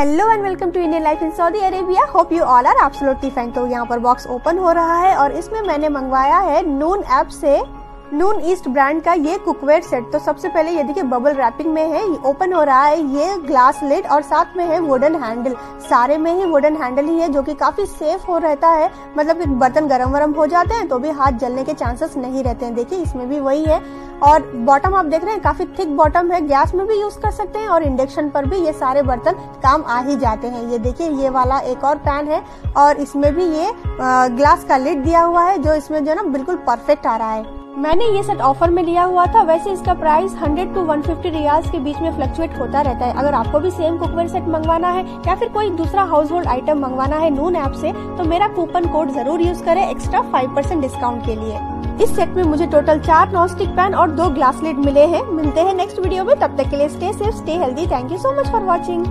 Hello and welcome to Indian life in Saudi Arabia hope you all are absolutely fine तो यहाँ पर box open हो रहा है और इसमें मैंने मंगवाया है नून ऐप से नून ईस्ट ब्रांड का ये कुकवेयर सेट तो सबसे पहले ये देखिए बबल रैपिंग में है ओपन हो रहा है, ये ग्लास लिड और साथ में है वुडन हैंडल सारे में ही वुडन हैंडल ही है जो कि काफ़ी सेफ़ हो रहता है. मतलब बर्तन गरम वरम हो जाते हैं तो भी हाथ जलने के चांसेस नहीं रहते हैं. देखिए इसमें भी वही है। और बॉटम आप देख रहे हैं, काफ़ी थिक बॉटम है। गैस में भी यूज़ कर सकते हैं और इंडक्शन पर भी ये सारे बर्तन काम आ ही जाते हैं। ये देखिए, ये वाला एक और पैन है और इसमें भी ये ग्लास का लिड दिया हुआ है, जो इसमें जो है ना बिल्कुल परफेक्ट आ रहा है। मैंने ये सेट ऑफ़र में लिया हुआ था। वैसे इसका प्राइस 100 टू 150 रियाल्स के बीच में फ्लक्चुएट होता रहता है। अगर आपको भी सेम कुकवेयर सेट मंगवाना है या फिर कोई दूसरा हाउस होल्ड आइटम मंगवाना है नून ऐप से तो मेरा कूपन कोड ज़रूर यूज़ करें एक्स्ट्रा 5 परसेंट डिस्काउंट के लिए। इस सेट में मुझे टोटल चार नॉन स्टिक पैन और दो ग्लास लिड मिले हैं। मिलते हैं नेक्स्ट वीडियो में। तब तक के लिए stay safe stay healthy thank you so much for watching